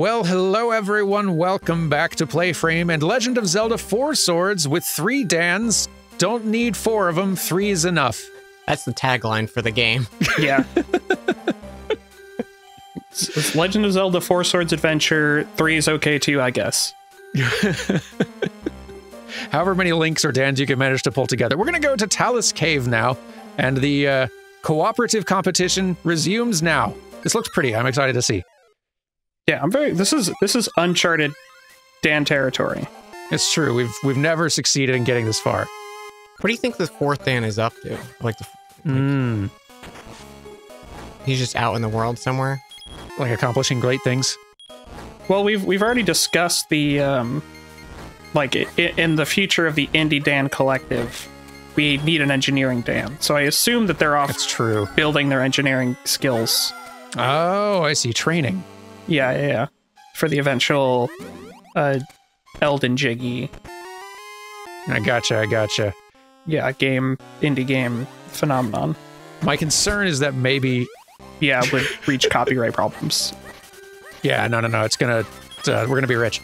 Well, hello everyone. Welcome back to Playframe and Legend of Zelda Four Swords with three Dans. Don't need four of them, three's enough. That's the tagline for the game. Yeah. it's, it's Legend of Zelda Four Swords Adventure. Three is okay too, I guess. However many links or Dans you can manage to pull together. We're going to go to Talus Cave now, and the uh, cooperative competition resumes now. This looks pretty. I'm excited to see. Yeah, I'm very. This is this is uncharted Dan territory. It's true. We've we've never succeeded in getting this far. What do you think the fourth Dan is up to? Like, the, Mm, he's just out in the world somewhere? like accomplishing great things. Well, we've we've already discussed the um, like i- i- in the future of the Indie Dan Collective, we need an engineering Dan. So I assume that they're off That's true. building their engineering skills. Oh, I see. Training. Yeah, yeah, yeah. For the eventual uh, Elden Jiggy, I gotcha. I gotcha. yeah, game indie game phenomenon. My concern is that maybe Yeah, would reach copyright problems. Yeah, no, no, no. It's gonna, uh, we're gonna be rich.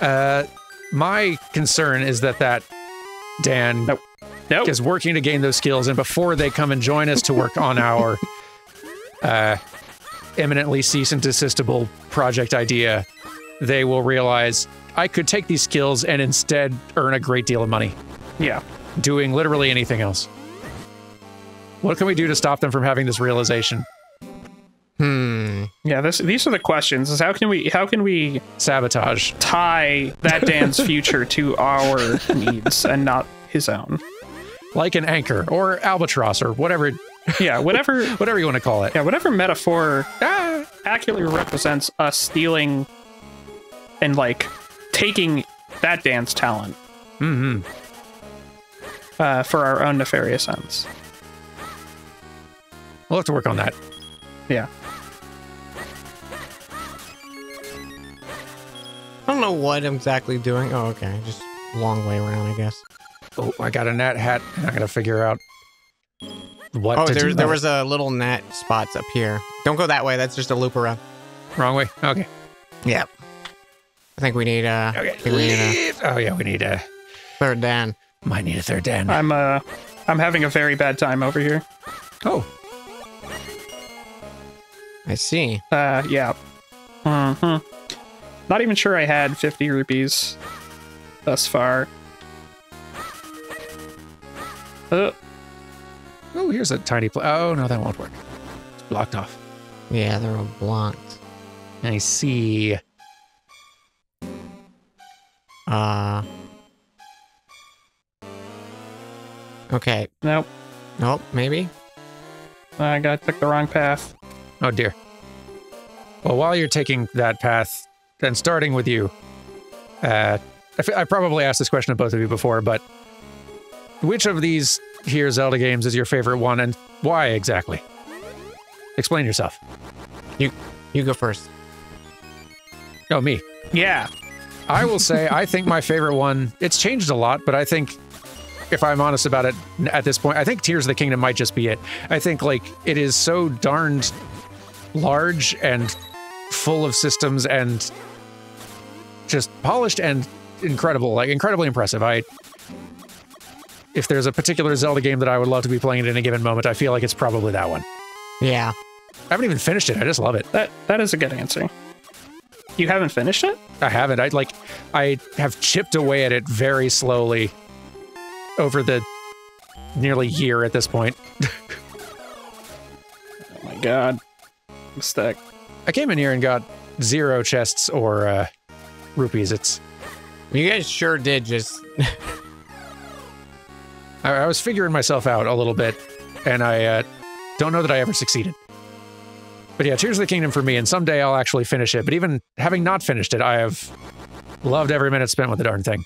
Uh, my concern is that that Dan Nope. Nope. is working to gain those skills, and before they come and join us to work on our uh, eminently cease and desistable project idea, they will realize I could take these skills and instead earn a great deal of money Yeah. doing literally anything else. What can we do to stop them from having this realization? Hmm. Yeah, this these are the questions. Is how can we how can we Sabotage. tie that Dan's future to our needs and not his own? Like an anchor or albatross or whatever Yeah, whatever whatever you want to call it. yeah, whatever metaphor Ah, accurately represents us stealing and like taking that dance talent mm-hmm. uh, for our own nefarious ends. We'll have to work on that. Yeah. I don't know what I'm exactly doing. Oh, okay. Just long way around, I guess. Oh, I got a gnat hat, and I gotta figure out what Oh, to there, do. there was a little net spots up here. Don't go that way. That's just a loop around. wrong way. Okay. Yeah. I think we need uh, Okay. We need a Oh yeah, we need a. third Dan. Might need a third Dan. I'm uh I'm having a very bad time over here. oh, I see. Uh yeah. hmm Not even sure I had 50 rupees thus far. Uh, oh, here's a tiny. Pl- oh no, that won't work. It's blocked off. Yeah, they're all blocked. I see. Uh. Okay. nope. Nope. Maybe. I got took the wrong path. Oh dear. Well, while you're taking that path, and starting with you, uh, I, f- I probably asked this question of both of you before, but which of these here Zelda games is your favorite one, and why exactly? Explain yourself. You you go first. Oh, me. Yeah. I will say I think my favorite one. It's changed a lot, but I think if I'm honest about it at this point, I think Tears of the Kingdom might just be it. I think like it is so darned large and full of systems and just polished and incredible, like incredibly impressive. I if there's a particular Zelda game that I would love to be playing at any given moment, I feel like it's probably that one. Yeah. I haven't even finished it. I just love it. That that is a good answer. You haven't finished it? I haven't. I like I have chipped away at it very slowly over the nearly year at this point. Oh my god. Mistake. I came in here and got zero chests or uh, rupees. It's You guys sure did just. I, I was figuring myself out a little bit, and I uh, don't know that I ever succeeded. But yeah, Tears of the Kingdom for me, and someday I'll actually finish it. But even having not finished it, I have loved every minute spent with the darn thing.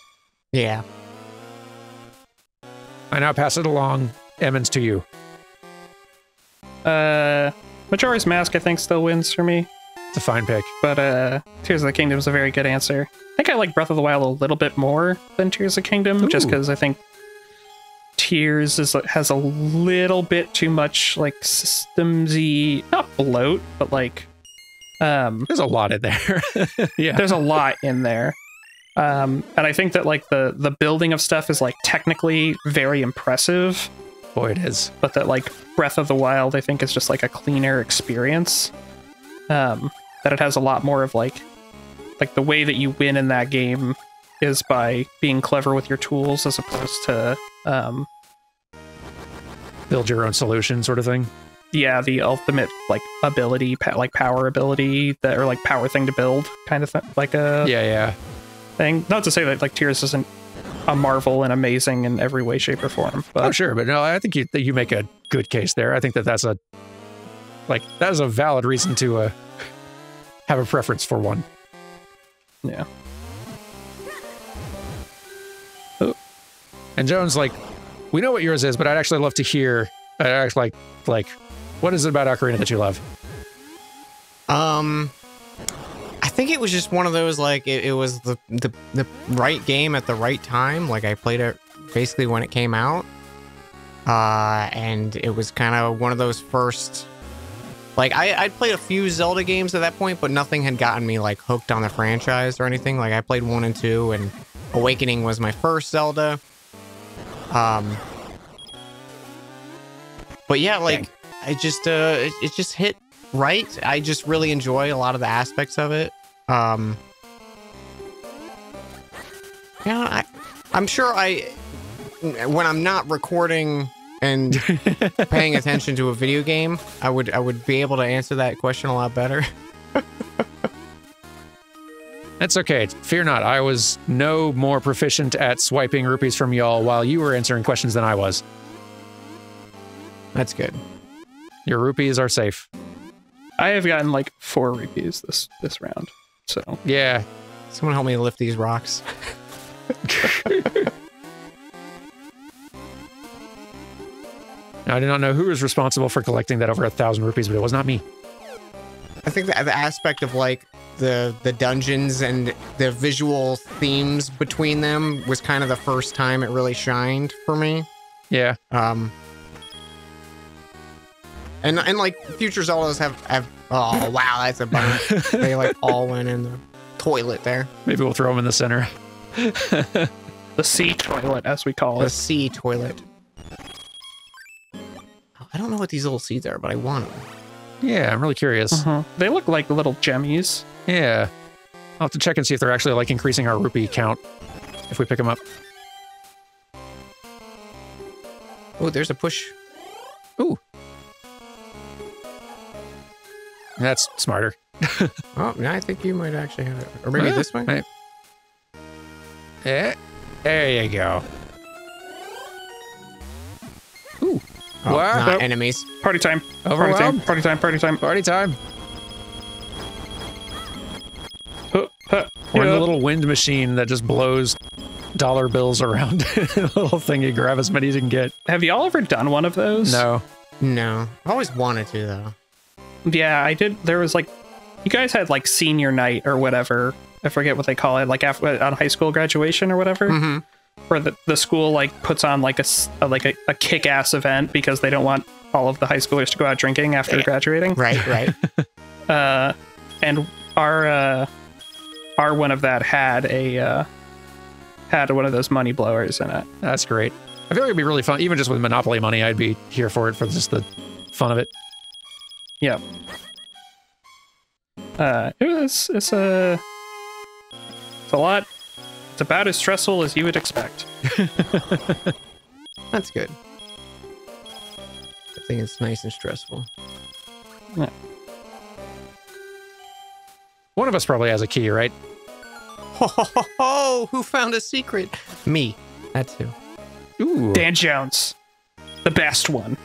Yeah. I now pass it along, Emmons, to you. Uh Majora's Mask I think still wins for me. It's a fine pick. But uh Tears of the Kingdom is a very good answer. I think I like Breath of the Wild a little bit more than Tears of the Kingdom, just because I think Tears is has a little bit too much like systemsy not bloat, but like Um, There's a lot in there. yeah. there's a lot in there. Um, and I think that like the the building of stuff is like technically very impressive, Boy, it is. but that like Breath of the Wild I think is just like a cleaner experience. Um, that it has a lot more of like like the way that you win in that game is by being clever with your tools as opposed to um, Build your own solution, sort of thing. yeah the ultimate like ability like power ability that or like power thing to build kind of thing like a Yeah, yeah. thing not to say that like tears isn't a marvel and amazing in every way shape or form but oh, sure, but no, I think you that you make a good case there. I think that that's a like that is a valid reason to uh, have a preference for one. yeah And Jones, like, we know what yours is, but I'd actually love to hear. Like, like, what is it about Ocarina that you love? Um, I think it was just one of those like it, it was the, the the right game at the right time. Like I played it basically when it came out, uh, and it was kind of one of those first. Like I, I'd played a few Zelda games at that point, but nothing had gotten me like hooked on the franchise or anything. Like I played one and two, and Awakening was my first Zelda. Um, but yeah, like I just uh, it, it just hit right. I just really enjoy a lot of the aspects of it. Um, yeah, I, I'm sure I, when I'm not recording and paying attention to a video game, I would I would be able to answer that question a lot better. That's okay. Fear not. I was no more proficient at swiping rupees from y'all while you were answering questions than I was. That's good. Your rupees are safe. i have gotten like four rupees this this round so Yeah. Someone help me lift these rocks. I do not know who was responsible for collecting that over a thousand rupees, but it was not me. I think that the aspect of like the the dungeons and the visual themes between them was kind of the first time it really shined for me. Yeah. Um, and and like future Zeldas have have oh wow that's a bummer. they like all went in the toilet there. Maybe we'll throw them in the center. the sea toilet as we call The it The sea toilet. I don't know what these little seeds are, but I want them. Yeah, I'm really curious. Uh-huh. they look like little jemmies Yeah. I'll have to check and see if they're actually like increasing our rupee count if we pick them up. Oh, there's a push. Ooh. That's smarter. Oh, yeah, I think you might actually have it. Or maybe this way. right. Yeah. There you go. Ooh. Oh, Wow. not Nope. enemies. party time party time party time party time Party time. Huh, huh, We're in the little wind machine that just blows dollar bills around. the little thing you grab as many as you can get. have y'all ever done one of those No. No, I've always wanted to though. Yeah, I did. There was like, you guys had like senior night or whatever. I forget what they call it, like after on high school graduation or whatever, Mhm. where the, the school like puts on like a s- a- like a, a kick ass event because they don't want all of the high schoolers to go out drinking after graduating. Right, right. Uh, and our uh, our one of that had a uh, had one of those money blowers in it. That's great. I feel like it'd be really fun. Even just with Monopoly money, I'd be here for it for just the fun of it. Yeah. Uh, it was it's a it's a lot. It's about as stressful as you would expect. That's good. I think it's nice and stressful. One of us probably has a key, right? Ho, ho, ho, ho, who found a secret? Me. That's who. Ooh. Dan Jones, the best one.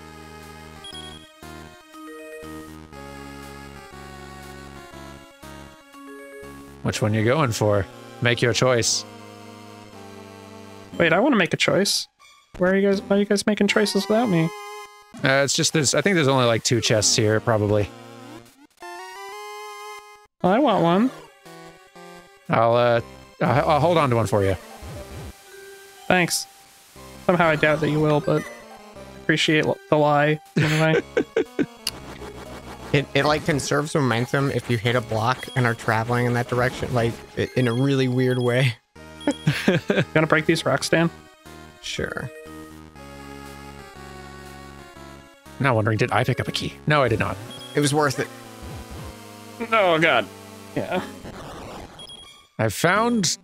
Which one you going for? Make your choice. Wait, I want to make a choice. Where are you guys? Why are you guys making choices without me? Uh, it's just this. I think there's only like two chests here, probably. Well, I want one. I'll uh, I'll, I'll hold on to one for you. Thanks. Somehow I doubt that you will, but appreciate the lie anyway. It, it like conserves momentum if you hit a block and are traveling in that direction, like in a really weird way. You gonna break these rocks, Dan? Sure. Now wondering, did I pick up a key? No, I did not. It was worth it. Oh god. Yeah. I found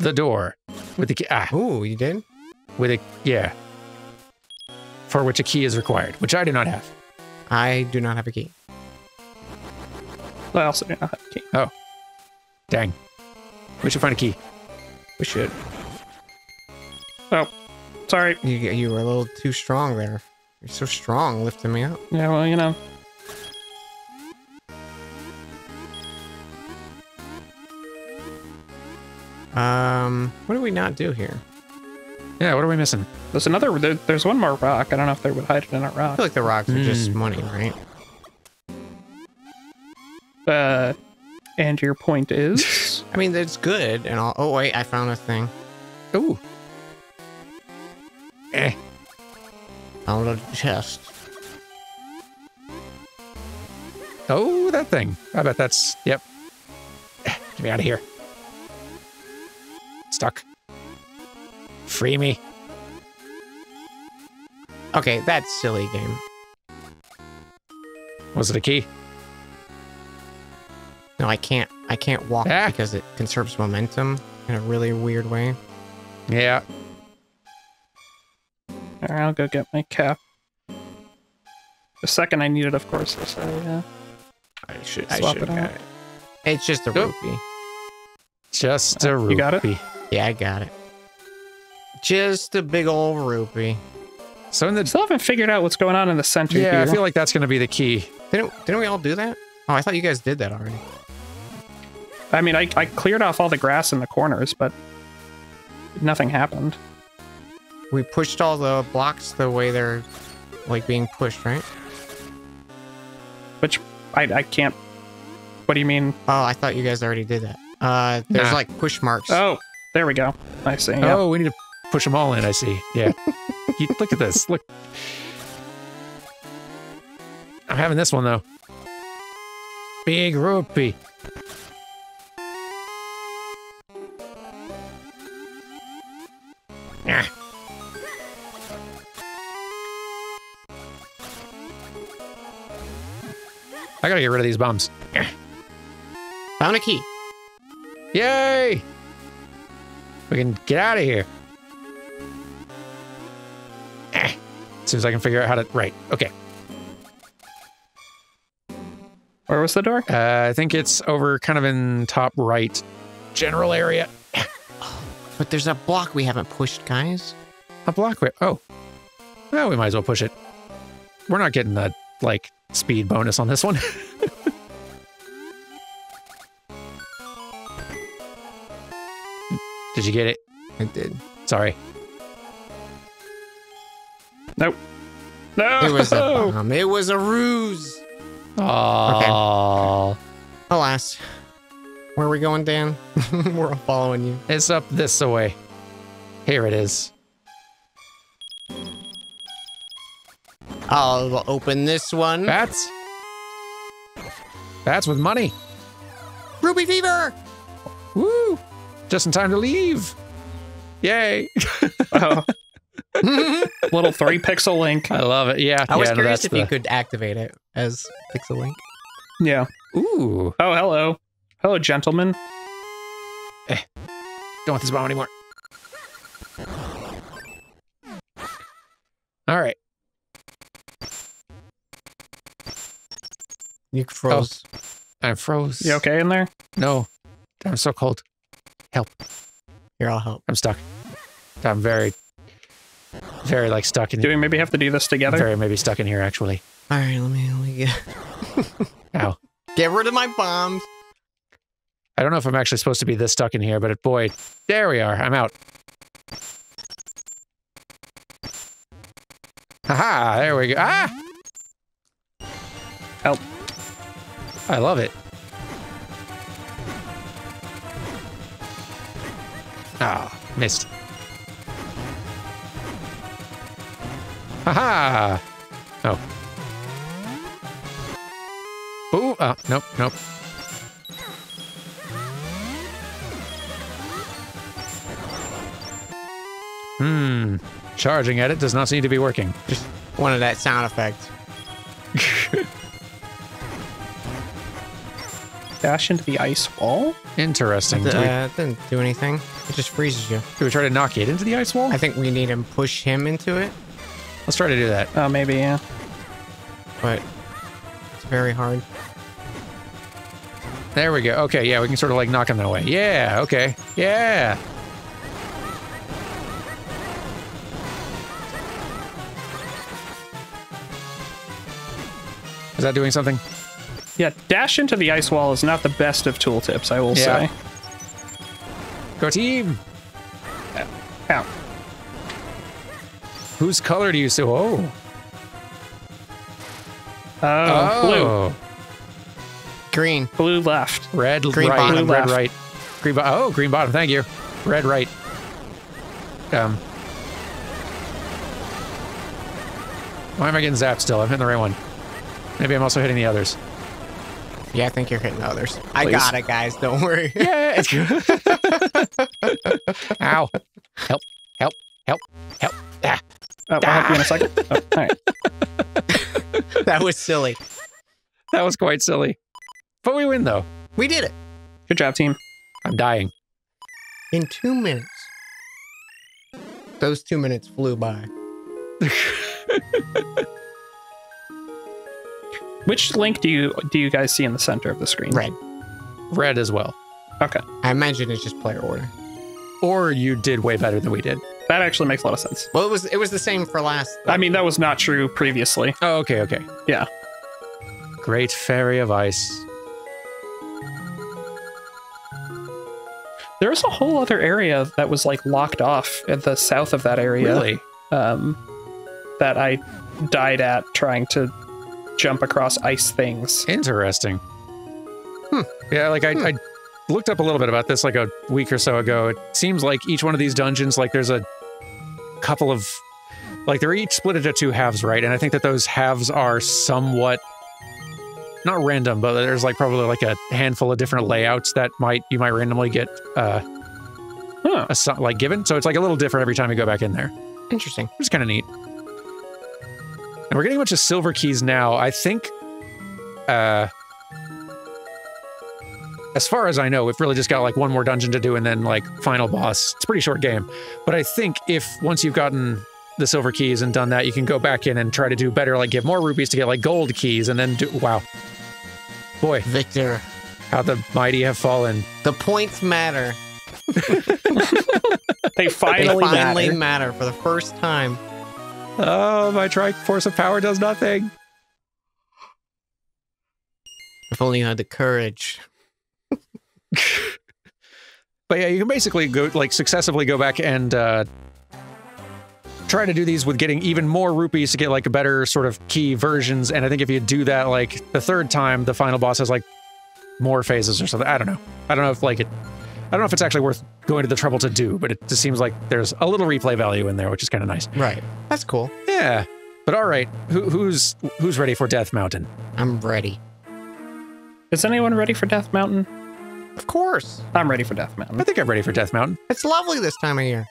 the door with the key. Ah, Ooh, you did? with a yeah. For which a key is required, which I do not have. I do not have a key. I also do not have a key. Oh, dang. We should find a key. We should. Oh, sorry. You you were a little too strong there. You're so strong lifting me up. Yeah, well, you know. Um, what do we not do here? Yeah, what are we missing? There's another. There, there's one more rock. I don't know if they would hide it in a rock. I feel like the rocks are just Hmm. money, right? Uh, and your point is, I mean, it's good and all. Oh wait, I found a thing. Ooh. Eh. Found a chest. Oh, that thing. I bet that's yep. Eh, Get me out of here. Stuck. Free me. Okay, that's silly game. Was it a key? No, I can't. I can't walk Ah. because it conserves momentum in a really weird way. Yeah. All right, I'll go get my cap. The second I need it, of course. So yeah. I should. Swap it out. It's just a Nope. rupee. Just a Uh, you got it? Rupee. Yeah, I got it. Just a big old rupee. So in the Still haven't figured out what's going on in the center. yeah, I feel like that's gonna be the key. Didn't didn't we all do that? Oh, I thought you guys did that already. I mean, I, I cleared off all the grass in the corners, but nothing happened. We pushed all the blocks the way they're like being pushed, right? Which I, I can't. What do you mean? Oh, I thought you guys already did that. Uh, there's Nah. like push marks. Oh, there we go. I see. Yeah. Oh, we need to push them all in. I see. Yeah. You- look at this. Look. I'm having this one though. Big rupee. Ah. I gotta get rid of these bombs. Found a key. Yay! We can get out of here. Eh. As soon as I can figure out how to. Right. Okay. Where was the door? Uh, I think it's over kind of in top right general area. But there's a block we haven't pushed, guys. A block whip. Oh. Well, we might as well push it. We're not getting the, like, speed bonus on this one. Did you get it? I did. Sorry. Nope. No. It was a bomb. It was a ruse. Oh. Okay. Alas. Where are we going, Dan? We're all following you. It's up this way. Here it is. I'll open this one. Bats. Bats with money. Rupee Fever! Woo! Just in time to leave. Yay! Oh. Little three pixel link. I love it. Yeah. I was yeah, no, curious that's if the- you could activate it as Pixel Link. Yeah. Ooh. Oh, hello. Hello, gentlemen. Eh. Don't want this bomb anymore. All right. You froze. I'm froze. You okay in there? No. I'm so cold. Here, I'll help. I'm stuck. I'm very, very like stuck in. Here. Do we maybe have to do this together? Very maybe stuck in here actually. All right, let me, let me get, Ow. get rid of my bombs. I don't know if I'm actually supposed to be this stuck in here, but it, boy, there we are. I'm out. Haha, there we go. Ah! Help. I love it. Ah, missed. Haha! Oh. Ooh, uh, nope, nope. Hmm. Charging at it does not seem to be working. Just wanted that sound effect. Dash into the ice wall? Interesting. Uh, it didn't do anything. It just freezes you. do we try to knock it into the ice wall? I think we need to push him into it, Let's try to do that. Oh, maybe, yeah. but it's very hard. There we go. Okay, yeah, we can sort of like knock him away. Yeah, okay. Yeah. Is that doing something? Yeah, dash into the ice wall is not the best of tooltips, I will Yeah. say. Go team! Ow. Whose color do you see? Oh. Oh, blue. Oh. Green. Blue left. Red Green right. bottom. Red Left. right. Green bottom. Oh, green bottom. Thank you. Red right. Um. Why am I getting zapped still? I'm hitting the right one. Maybe I'm also hitting the others. Yeah, I think you're hitting the others. I got it, guys. Don't worry. Yeah. It's good. Ow. Help. Help. Help. Help. Ah. Oh, I'll help you in a second. Oh, all right. that was silly. That was quite silly. But we win, though. We did it Good job, team. I'm dying. in two minutes. Those two minutes flew by. Which link do you do you guys see in the center of the screen? Red. Red as well. Okay. I imagine it's just player order. Or you did way better than we did. That actually makes a lot of sense. Well, it was it was the same for last. I mean, that was not true previously. Oh, okay, okay. Yeah. Great Fairy of Ice. There was a whole other area that was like locked off at the south of that area. Really? Um, that I died at trying to jump across ice things. Interesting. Yeah, like I, I looked up a little bit about this like a week or so ago. It seems like each one of these dungeons, like there's a couple of, like they're each split into two halves, right? And I think that those halves are somewhat not random, but there's like probably like a handful of different layouts that might you might randomly get uh Huh. assi- like given. So it's like a little different every time you go back in there. Interesting. which is kind of neat. And we're getting a bunch of silver keys now. I think, uh, as far as I know, we've really just got like one more dungeon to do and then like final boss. It's a pretty short game. But I think if once you've gotten the silver keys and done that, you can go back in and try to do better, like get more rupees to get like gold keys and then do, wow. Boy, Victor, how the mighty have fallen. the points matter. They They finally, finally matter. matter for the first time. Oh, my Triforce of Power does nothing. If only you had the courage. But yeah, you can basically go like successively go back and uh, try to do these with getting even more rupees to get like a better sort of key versions. And I think if you do that like the third time, the final boss has like more phases or something. I don't know. I don't know if like it. I don't know if it's actually worth going to the trouble to do, but it just seems like there's a little replay value in there, which is kind of nice. Right. That's cool. Yeah. But all right, Who, who's who's ready for Death Mountain? I'm ready. Is anyone ready for Death Mountain? Of course. I'm ready for Death Mountain. I think I'm ready for Death Mountain. It's lovely this time of year.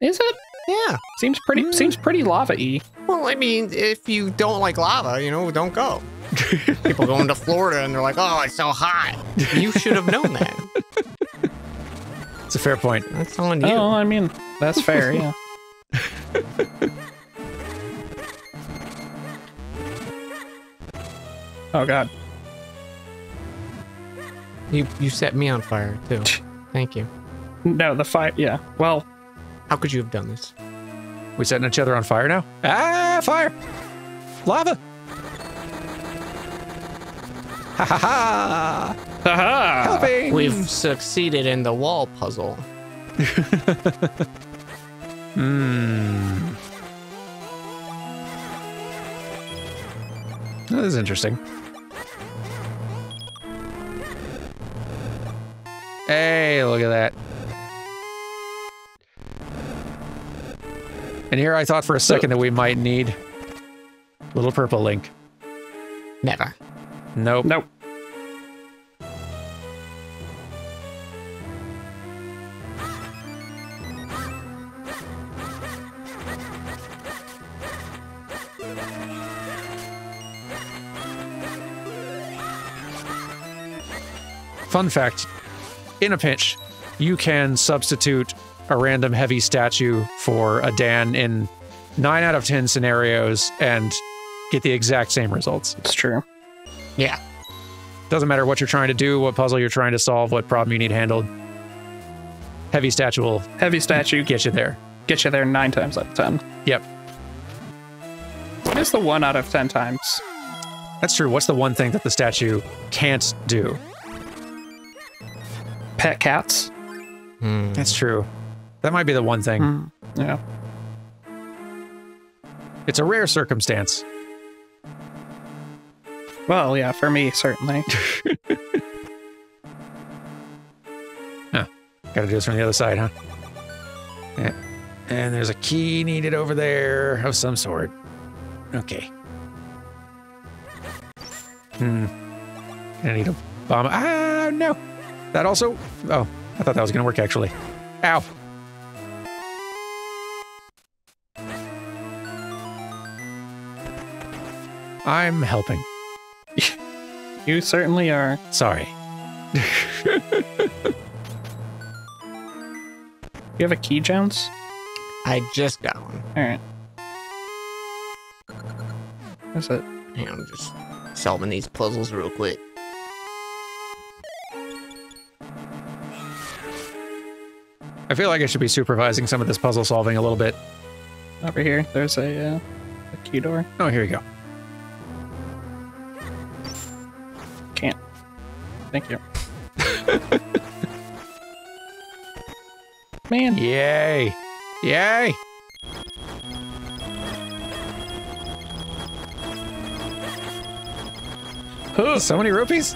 Is it? Yeah. Seems pretty. Mm. Seems pretty lava-y. Well, I mean, if you don't like lava, you know, don't go. People going to Florida and they're like, oh, it's so hot. You should have known that. It's a fair point. That's on you. Oh, I mean, that's fair. Yeah. oh God. You you set me on fire too. Thank you. No, the fire. Yeah. Well, How could you have done this? We setting each other on fire now? Ah, fire! Lava! Ha ha ha! Haha. We've succeeded in the wall puzzle. Hmm. That is interesting. Hey, look at that. And here I thought for a second that we might need little purple link. Never. Nope. Nope. Fun fact in a pinch, you can substitute a random heavy statue for a Dan in nine out of 10 scenarios and get the exact same results. It's true. Yeah. Doesn't matter what you're trying to do, what puzzle you're trying to solve, what problem you need handled. Heavy statue will Heavy statue get you there. get you there nine times out of ten. Yep. What is the one out of ten times? That's true. What's the one thing that the statue can't do? Pet cats. That's true. That might be the one thing. Mm, yeah. It's a rare circumstance. Well, yeah, for me certainly. Got to do this from the other side, huh? Yeah. And there's a key needed over there of some sort. Okay. Hmm. Gonna need a bomb. Ah, no. That also. Oh, I thought that was gonna work actually. Ow. I'm helping. you certainly are. Sorry. You have a key, Jones? I just got one. All right. Is it? Hang on, I'm just solving these puzzles real quick. I feel like I should be supervising some of this puzzle solving a little bit. Over here, there's a, uh, a key door. Oh, here you go. Can't. Thank you. Man, Yay! Yay! Huh. So many rupees?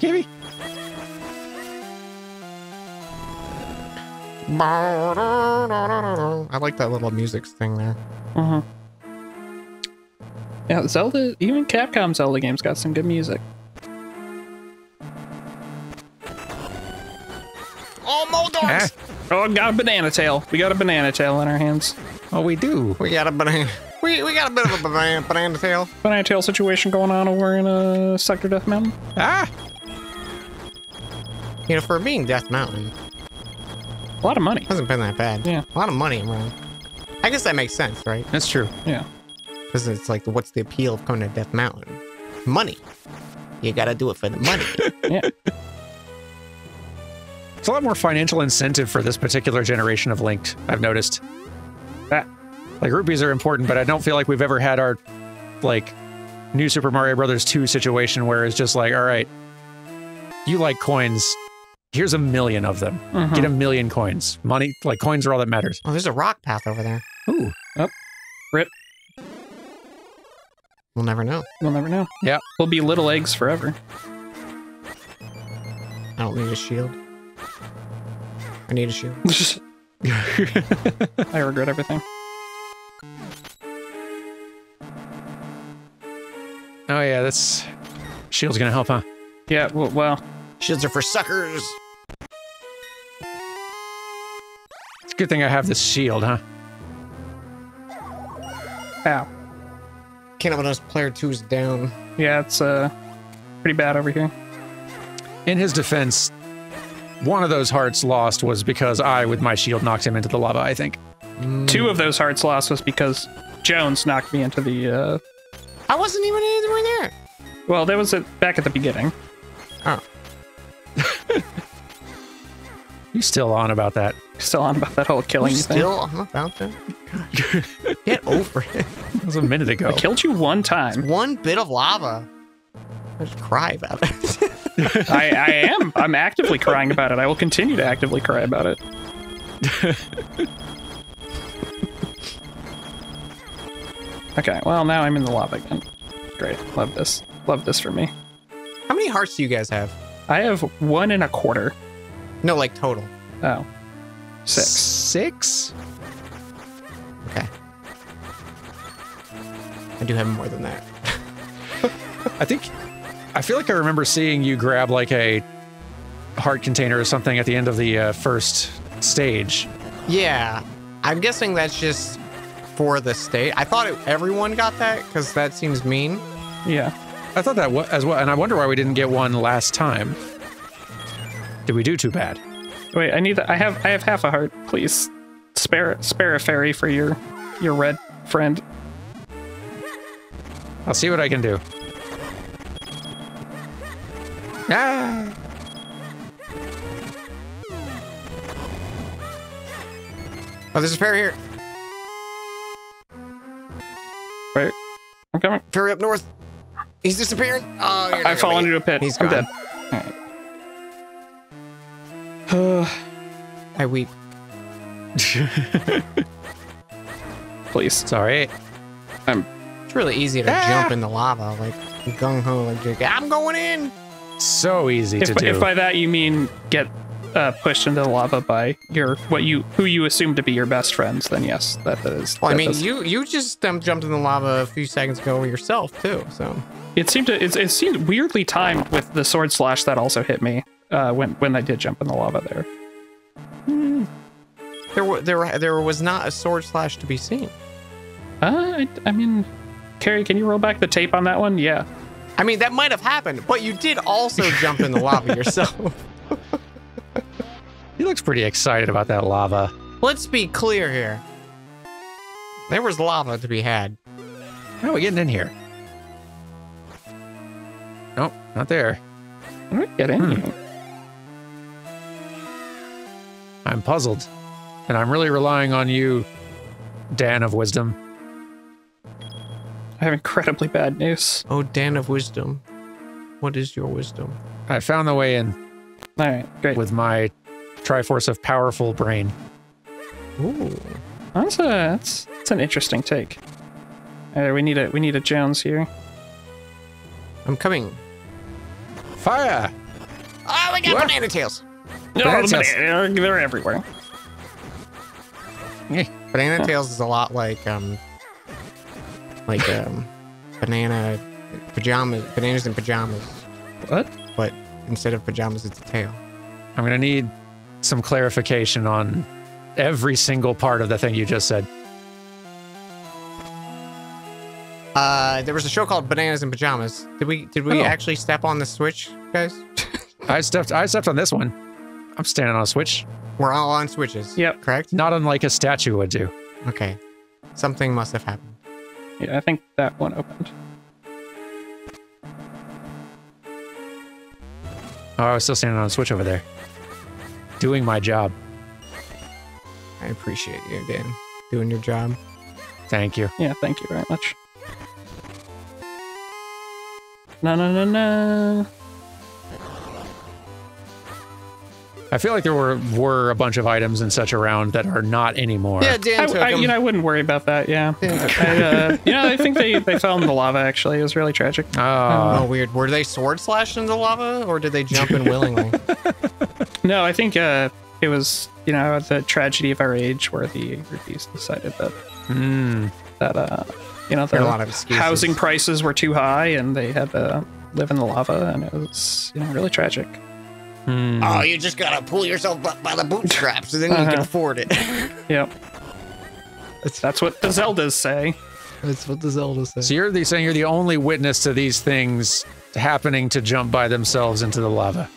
Gibby? I like that little music thing there. Uh-huh. Yeah, Zelda, even Capcom Zelda games got some good music. Oh, Moldorm! Ah, Oh, got a banana tail. We got a banana tail in our hands. oh, we do. We got a banana. We, we got a bit of a banana, banana tail. Banana tail situation going on over in uh, Sector Death Mountain. Ah! You know, for being Death Mountain, A lot of money. hasn't been that bad. Yeah. A lot of money around. I guess that makes sense, right? That's true. Yeah. Because it's like, what's the appeal of coming to Death Mountain? Money. You gotta do it for the money. Yeah. It's a lot more financial incentive for this particular generation of Linked, I've noticed. That Like, rupees are important, but I don't feel like we've ever had our, like, new Super Mario Brothers 2 situation where it's just like, all right, you like coins. Here's a million of them. Mhm. Get a million coins. Money, like, coins are all that matters. oh, there's a rock path over there. Ooh. Rip. We'll never know. We'll never know. Yeah. We'll be little eggs forever. I don't need a shield. I need a shield. I regret everything. Oh, yeah, that's. Shield's gonna help, huh? Yeah, well, well Shields are for suckers. It's a good thing I have this shield, huh? ow. Can't have enough player two's down. Yeah, it's uh pretty bad over here. In his defense, one of those hearts lost was because I, with my shield, knocked him into the lava, I think. Two of those hearts lost was because Jones knocked me into the uh I wasn't even anywhere there. well, that was at, back at the beginning. Oh. You still on about that? Still on about that whole killing You you thing. still on about that? God. Get over it. That was a minute ago. I killed you one time. One bit of lava. I just cry about it. I, I am. I'm actively crying about it. I will continue to actively cry about it. okay, well now I'm in the lava again. Great. Love this. Love this for me. How many hearts do you guys have? I have one and a quarter. No, like total. Oh. Six. Six? Okay. I do have more than that. I think I feel like I remember seeing you grab like a heart container or something at the end of the uh, first stage. Yeah, I'm guessing that's just for the state. I thought it, everyone got that because that seems mean. Yeah. I thought that as well, and I wonder why we didn't get one last time. Did we do too bad? Wait, I need that. I have I have half a heart. Please spare spare a fairy for your your red friend. I'll see what I can do. Ah! Oh, there's a fairy here. Wait, I'm coming. Fairy up north. He's disappearing. Oh, you're I fall into a pit. He's gone. dead. I weep. Please. Sorry. I'm It's really easy to Ah. jump in the lava, like gung ho, like. I'm going in. So easy to do. if by that you mean get uh, pushed into the lava by your what you who you assume to be your best friends, then yes, that is. Well, I mean, does- you you just um, jumped in the lava a few seconds ago yourself too. So It seemed to it, it seemed weirdly timed with the sword slash that also hit me uh, when when I did jump in the lava there. there wa- there there was not a sword slash to be seen. Uh, I, I mean, Carrie, can you roll back the tape on that one? Yeah. I mean, that might have happened, but you did also jump in the lava yourself. he looks pretty excited about that lava. Let's be clear here. There was lava to be had. How are we getting in here? Nope, not there. How do we get in Hmm. here? I'm puzzled. And I'm really relying on you, Dan of Wisdom. I have incredibly bad news. Oh, Dan of wisdom. What is your wisdom? I found the way in All right, great. with my Triforce of Powerful Brain. Ooh. That's a that's, that's an interesting take. All right, we need a we need a Jones here. I'm coming. Fire! Oh, we got What? banana tails. No, That's us. they're, they're everywhere. Banana tails is a lot like um, like um, banana pajamas, bananas in pajamas, What? but instead of pajamas, it's a tail. I'm going to need some clarification on every single part of the thing you just said. Uh, there was a show called Bananas in Pajamas. Did we did we Oh. actually step on the switch, guys? I stepped I stepped on this one. I'm standing on a switch, We're all on switches. Yep. Correct. not unlike a statue would do. Okay. Something must have happened. Yeah, I think that one opened. Oh, I was still standing on a switch over there. Doing my job. I appreciate you, Dan, doing your job. Thank you. Yeah, thank you very much. No, no, no, no. I feel like there were were a bunch of items and such around that are not anymore. Yeah, Dan I, took I, him. you know, I wouldn't worry about that. Yeah, Dan I, uh, you know, I think they they fell in the lava. Actually, it was really tragic. Oh, Oh, weird. Were they sword slashed into the lava, or did they jump in willingly? No, I think uh, it was you know the tragedy of our age where the groupies decided that hmm. that uh, you know There are the a lot of excuses. housing prices were too high and they had to live in the lava, and it was you know really tragic. Hmm. Oh, you just gotta pull yourself up by the bootstraps, and then you can Uh-huh. afford it. Yep, that's what the Zeldas say. That's what the Zelda says. So you're the, saying you're the only witness to these things happening to jump by themselves into the lava.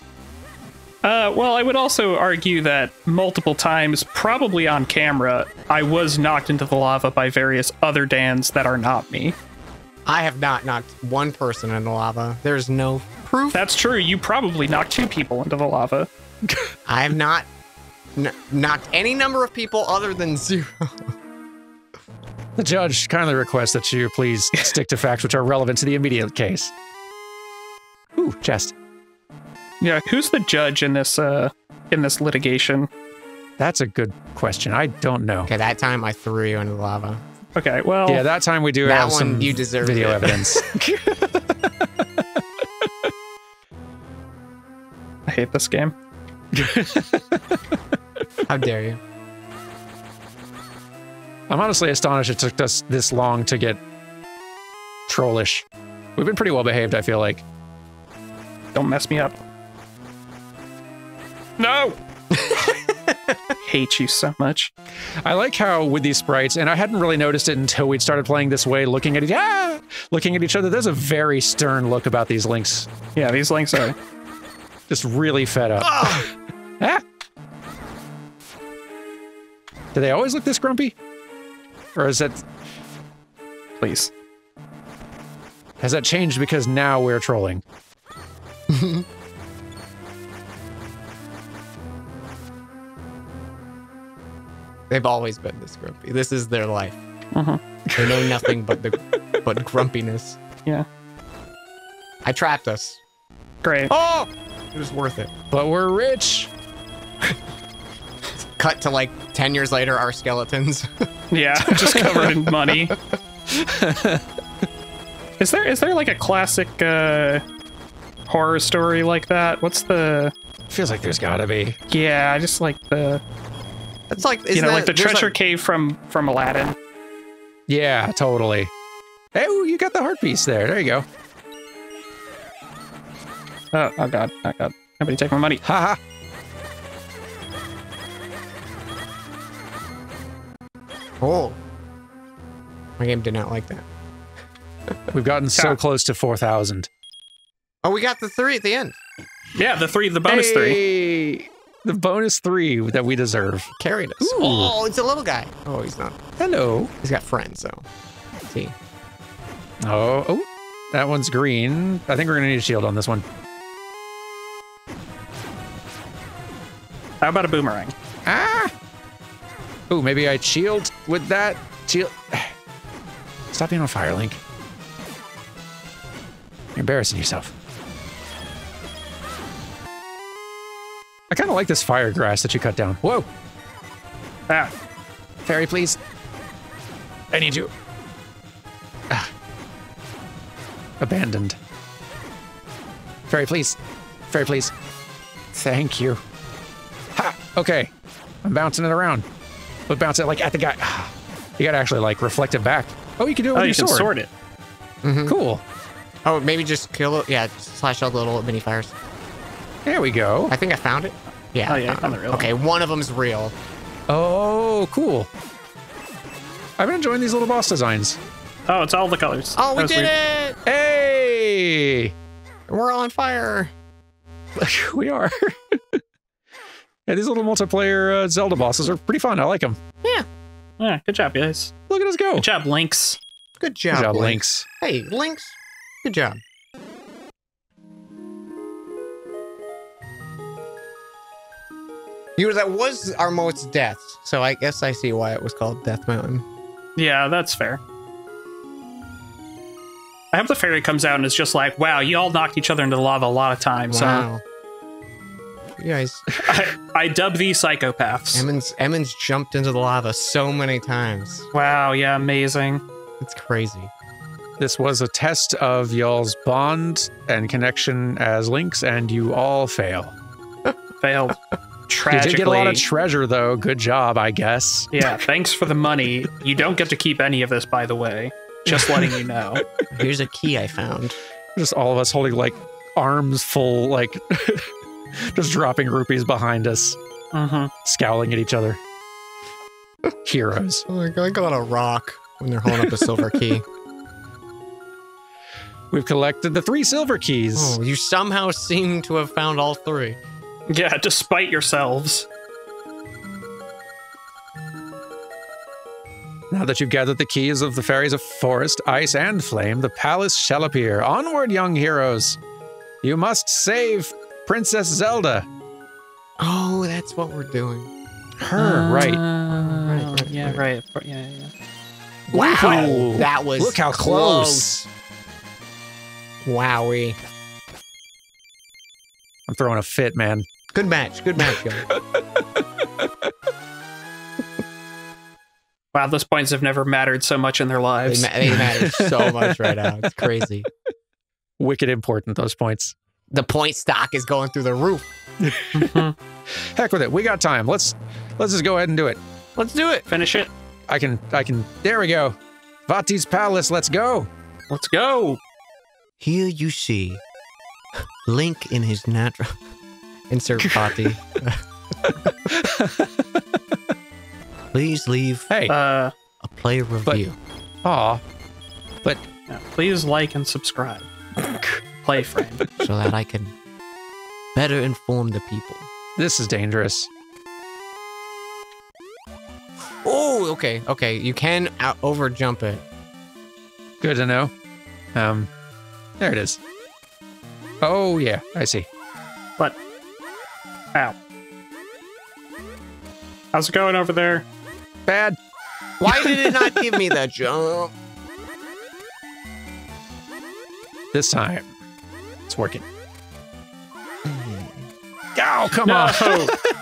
Uh, well, I would also argue that multiple times, probably on camera, I was knocked into the lava by various other Dans that are not me. I have not knocked one person in the lava. There's no proof. That's true. You probably knocked two people into the lava. I have not n- knocked any number of people other than zero. The judge kindly requests that you please stick to facts which are relevant to the immediate case. Ooh, chest. Yeah, who's the judge in this uh in this litigation? That's a good question. I don't know. Okay, that time I threw you into the lava. Okay, well, Yeah, that time we do That have one, some you deserved video it. evidence. I hate this game. How dare you? I'm honestly astonished it took us this long to get trollish. We've been pretty well behaved, I feel like. Don't mess me up. No! Hate you so much. I like how with these sprites, and I hadn't really noticed it until we'd started playing this way, looking at it, yeah, looking at each other. There's a very stern look about these links. Yeah, these links are. Just really fed up. ah! Do they always look this grumpy? Or is that Please. has that changed because now we're trolling? They've always been this grumpy. This is their life. Mhm. They know nothing but the but grumpiness. Yeah. I trapped us. Great. Oh, it was worth it. But we're rich. Cut to like ten years later, our skeletons. Yeah, just covered in money. is there is there like a classic uh, horror story like that? What's the? Feels like there's gotta be. Yeah, I just like the It's like you isn't know that- like the treasure like- cave from from Aladdin. Yeah, totally. Hey, ooh, you got the heart piece there. There you go. Oh, oh god, oh god. Somebody take my money. Haha. Oh, my game did not like that. We've gotten so Yeah. close to 4,000. Oh, we got the three at the end. Yeah, the three, the bonus three. The bonus three that we deserve. Carried us. Ooh. Oh, it's a little guy. Oh, he's not. Hello. He's got friends though. See, Oh, oh, that one's green. I think we're gonna need a shield on this one. How about a boomerang? Ah! Ooh, maybe I shield with that. Shield. Stop being on fire, Link. You're embarrassing yourself. I kind of like this fire grass that you cut down. Whoa! Ah, Fairy, please. I need you. Ah. Abandoned. Fairy, please. Fairy, please. Thank you. Ha! Okay. I'm bouncing it around. But bounce it like at the guy. You gotta actually like reflect it back. Oh, you can do it oh, with you your can sword. sort it. Mm-hmm. Cool. Oh, maybe just kill it. Yeah, slash all the little mini fires. There we go. I think I found it. Yeah. Oh, I yeah, I found the real. Okay, one of them's real. Oh, cool. I've been enjoying these little boss designs. Oh, it's all the colors. Oh, we did weird. it! Hey! We're on fire. we are. yeah, these little multiplayer uh, Zelda bosses are pretty fun. I like them. Yeah, Yeah, good job, guys. Look at us go. Good job, Links. Good job, Good job, Links. Links. Hey, Links. Good job. You know, that was our most deaths, so I guess I see why it was called Death Mountain. Yeah, that's fair. I hope the fairy comes out and is just like, wow, you all knocked each other into the lava a lot of times. huh?" Wow. You guys, I, I dub these psychopaths. Emmons, Emmons jumped into the lava so many times. Wow, yeah, amazing. It's crazy. This was a test of y'all's bond and connection as links, and you all fail. Failed. You did get a lot of treasure, though. Good job, I guess. yeah, thanks for the money. You don't get to keep any of this, by the way. Just letting you know. Here's a key I found. Just all of us holding like arms full, like just dropping rupees behind us, hmm scowling at each other. Heroes. Oh my god, I got a rock when they're holding up a silver key. We've collected the three silver keys. Oh, you somehow seem to have found all three. Yeah, despite yourselves. Now that you've gathered the keys of the fairies of forest, ice, and flame, the palace shall appear. Onward, young heroes! You must save Princess Zelda. Oh, that's what we're doing. Her, ah, right. Right, right, yeah, right. Yeah, yeah. Wow, Ooh. that was Look how close. Wowie. I'm throwing a fit, man. Good match. Good match, guys. Wow, those points have never mattered so much in their they, lives. ma- they matter so much right now. It's crazy. Wicked important, those points. The point stock is going through the roof. Heck with it. We got time. Let's let's just go ahead and do it. Let's do it. Finish it. I can I can there we go. Vaati's palace, let's go. Let's go. Here you see Link in his natural. Insert party. Please leave Hey, Uh, a play review. aw. But yeah, please like and subscribe. Play friend. so that I can better inform the people. this is dangerous. Oh, okay, okay. You can out- over jump it. Good to know. Um, there it is. Oh yeah, I see. But, ow. How's it going over there? Bad. Why did it not give me that jump? This time, it's working. Oh, come No. on!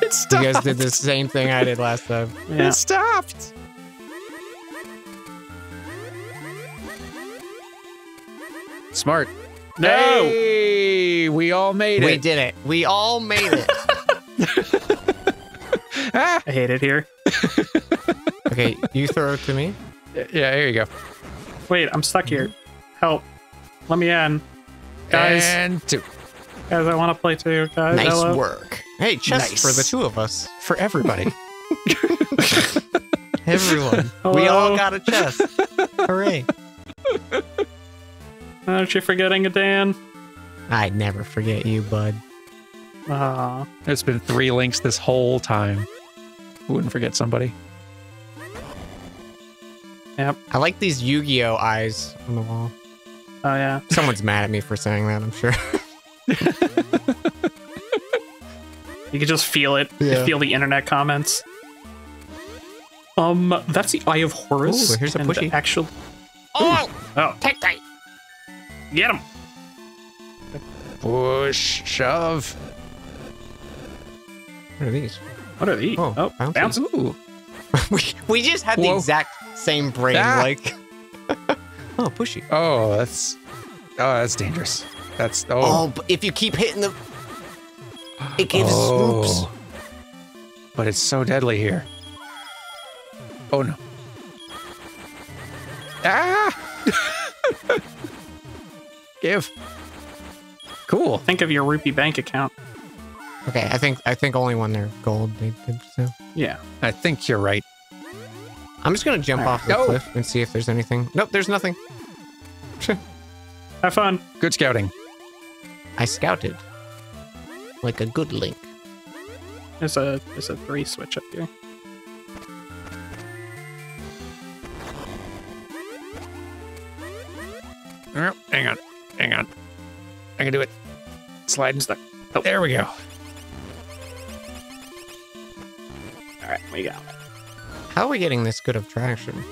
it You guys did the same thing I did last time. Yeah. It stopped. Smart. No. Hey, we all made We it. We did it. We all made it. Ah! I hate it here. okay, you throw it to me. Yeah, here you go. Wait, I'm stuck here. Help. Let me in. Guys, And two guys, I want to play too. Guys, Nice hello. work. Hey, chest Nice. for the two of us. for everybody. Everyone. we all got a chest. Hooray. Aren't you forgetting it, Dan? I'd never forget you, bud. Aw. It's been three links this whole time. Who wouldn't forget somebody? Yep. I like these Yu-Gi-Oh eyes on the wall. Oh, yeah. Someone's mad at me for saying that, I'm sure. You can just feel it. You Yeah. feel the internet comments. Um, that's the Eye of Horus. Ooh, here's a and pushy. Actual. Oh, Oh, take that. get him! Push, shove. What are these? What are these? Oh, Oh, bouncy. bouncing. Ooh. we, we just had the exact same brain, Ah. like. Oh, pushy. Oh, that's oh, that's dangerous. That's Oh, oh, but if you keep hitting the. It gives oh. swoops. But it's so deadly here. Oh no. Ah! Give. Cool. Think of your rupee bank account. Okay, I think I think only when they're gold they did so. Yeah. I think you're right. I'm just gonna jump Alright. off the Go. cliff and see if there's anything. Nope, there's nothing. Have fun. Good scouting. I scouted. Like a good link. There's a there's a three switch up here. Oh, hang on. Hang on. I can do it. Slide and stuck. Oh. There we go. All right, we got it. How are we getting this good of traction?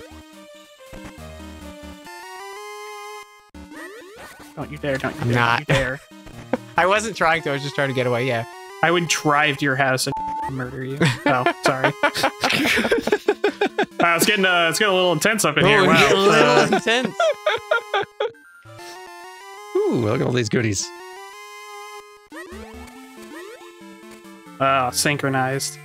Don't you dare! Don't you I'm dare! not. Don't you dare! I wasn't trying to, I was just trying to get away, yeah. I would drive to your house and murder you. Oh, sorry. wow, it's getting uh, it's getting a little intense up in here. Oh, Wow. get a little Uh, intense. Ooh, look at all these goodies. ah, synchronized.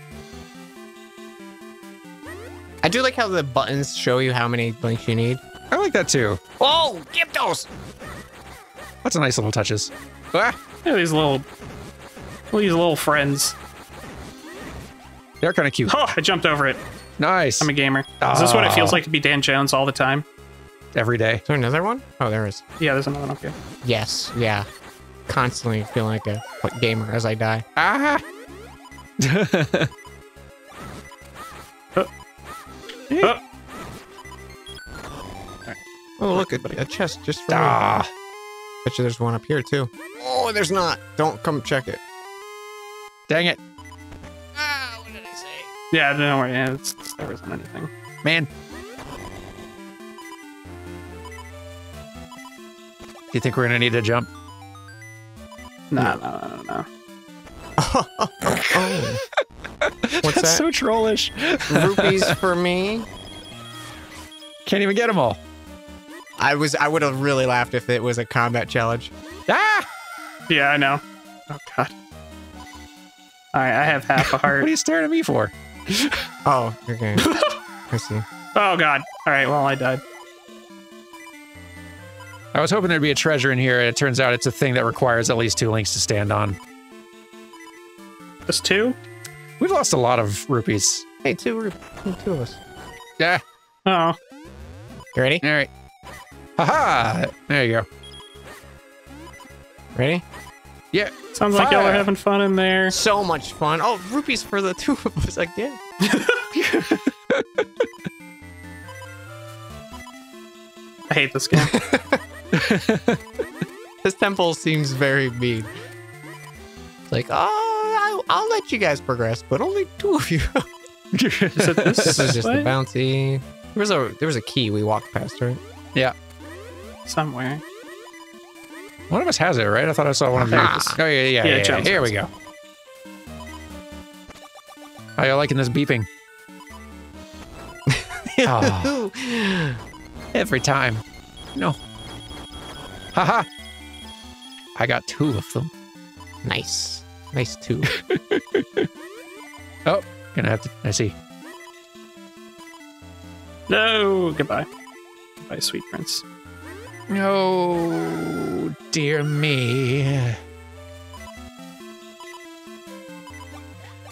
I do like how the buttons show you how many links you need. I like that too. Oh, get those! That's a nice little touches. Ah, Yeah, these little these little friends. they're kind of cute. Oh, I jumped over it. Nice. I'm a gamer. Is this what it feels Ah. like to be Dan Jones all the time? Every day. Is there another one? Oh, there is. Yeah, there's another one up here. Yes, yeah. Constantly feeling like a like, gamer as I die. Ah. Oh, look, a, a chest just for me. ah. Bet you there's one up here, too. Oh, there's not. Don't come check it. Dang it, Ah, what did I say? yeah, don't worry. Yeah, it's, it's- there isn't anything. man. Do you think we're gonna need to jump? No, no, no, no, no. Oh. What's That's that? so trollish. Rupees for me. Can't even get them all. I was I would have really laughed if it was a combat challenge. Ah! Yeah, I know. Oh god. All right, I have half a heart. What are you staring at me for? Oh, okay. I see. oh god. All right, well I died. I was hoping there'd be a treasure in here, and it turns out it's a thing that requires at least two links to stand on. Just two? We've lost a lot of rupees. Hey, two, ru- two of us. Yeah. Oh, You ready? All right. Haha! There you go. Ready? Yeah. sounds like y'all are having fun in there. So much fun. Oh, rupees for the two of us again. I hate this game. This temple seems very mean. It's like, oh, I'll, I'll let you guys progress, but only two of you. Is this, this is just way? the bouncy. There was a there was a key we walked past, right? Yeah. Somewhere. One of us has it, right? I thought I saw one of Ah. Oh, yeah, yeah, yeah. Yeah, yeah, Here we go. Are you liking this beeping? Oh, every time. No. Haha. I got two of them. nice, nice too. Oh, gonna have to. I see. No, goodbye. Goodbye, sweet prince. Oh, dear me.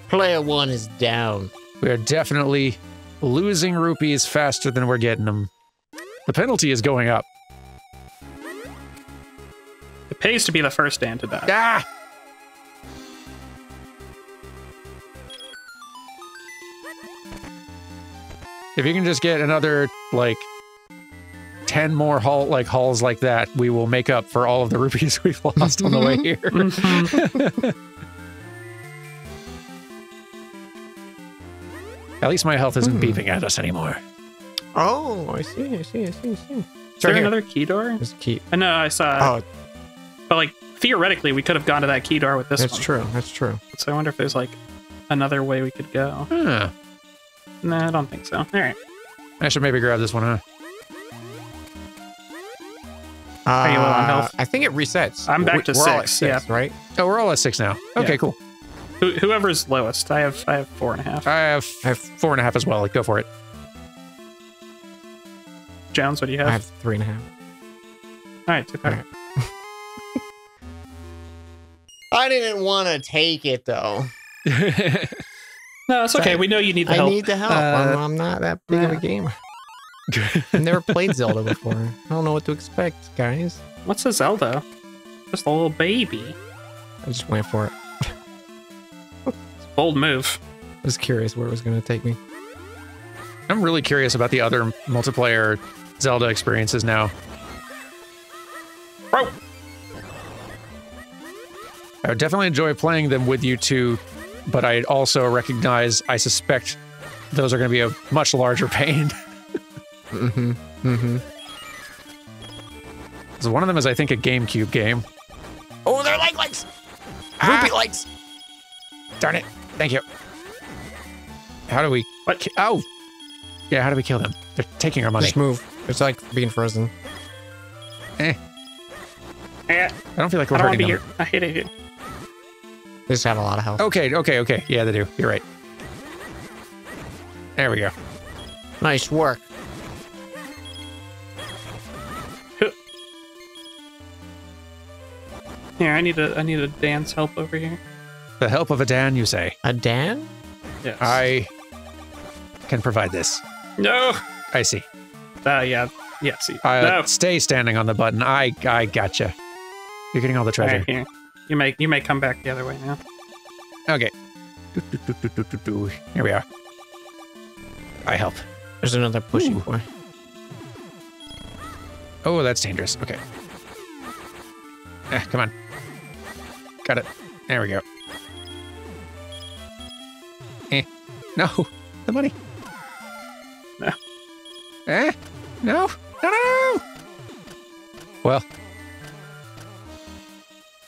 Player one is down. We are definitely losing rupees faster than we're getting them. The penalty is going up. It pays to be the first Dan to die. Ah! If you can just get another like 10 more hall like halls like that, we will make up for all of the rupees we've lost on the way here. Mhm. At least my health isn't Hmm. beeping at us anymore. Oh, I see, I see, I see, I see. Is there another key door? There's a key. I know I saw, Oh, but like theoretically, we could have gone to that key door with this that's one. true. That's true. So I wonder if there's like another way we could go. Huh. No, I don't think so. All right. I should maybe grab this one, huh? Uh, Are you low on health? I think it resets. I'm back We- to we're all at six, yeah. right? Oh, we're all at six now. Okay, Yeah. cool. Who, whoever's lowest. I have I have four and a half. I have, I have four and a half as well. Like, go for it. Jones, what do you have? I have three and a half. All right, too bad. All right. I didn't want to take it though. No, it's okay. We know you need the I help. I need the help. Uh, I'm, I'm not that big of a gamer. I've never played Zelda before. I don't know what to expect, guys. What's a Zelda? Just a little baby. I just went for it. Bold move. I was curious where it was going to take me. I'm really curious about the other multiplayer Zelda experiences now. Bro. I would definitely enjoy playing them with you two, but I also recognize I suspect those are going to be a much larger pain. Mm-hmm. Mm-hmm. 'Cause one of them is, I think, a GameCube game. Oh, they're like likes. Ah. Ruby likes. Darn it! Thank you. How do we? What? ki- Oh, yeah. How do we kill them? They're taking our money. Just move. It's like being frozen. Eh, Eh, I don't feel like we're I don't want hurting to be them. here. I hate it here. They just have a lot of health. Okay, okay, okay. Yeah, they do. You're right. There we go. Nice work. Here, I need a I need a dance help over here. The help of a Dan, you say? A Dan? Yes. I can provide this. no. I see. Uh, yeah. Yeah. See. Uh, no. Stay standing on the button. I I gotcha. You're getting all the treasure. right, here. You may you may come back the other way now. Okay. Do, do, do, do, do, do, do. Here we are. I help. There's another pushing Ooh. boy. Oh, that's dangerous. Okay. Eh, come on. Got it. There we go. Eh. No. The money. No. Eh. No. No, no. Well,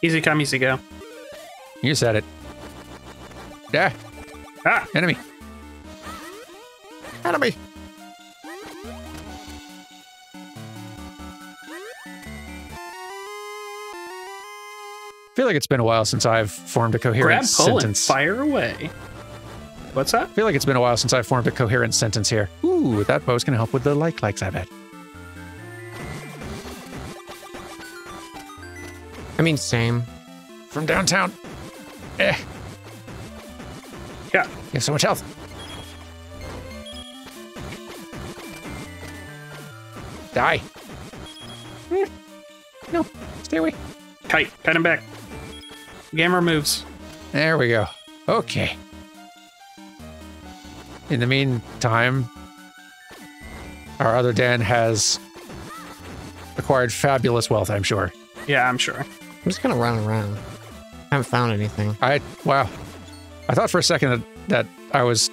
Easy come, easy go. you said it. Yeah. Ah. Enemy. Enemy. feel like it's been a while since I've formed a coherent Grab pull and sentence. fire away. What's that? I feel like it's been a while since I've formed a coherent sentence here. Ooh, that bow's gonna help with the like likes, I bet. I mean, same. from downtown. Eh, Yeah. you have so much health. Die. Eh, No, stay away. Kite, kite him back. Gamer moves. There we go. Okay. In the meantime, our other Dan has acquired fabulous wealth, I'm sure. Yeah, I'm sure. I'm just gonna run around. haven't found anything. I wow. I thought for a second that, that I was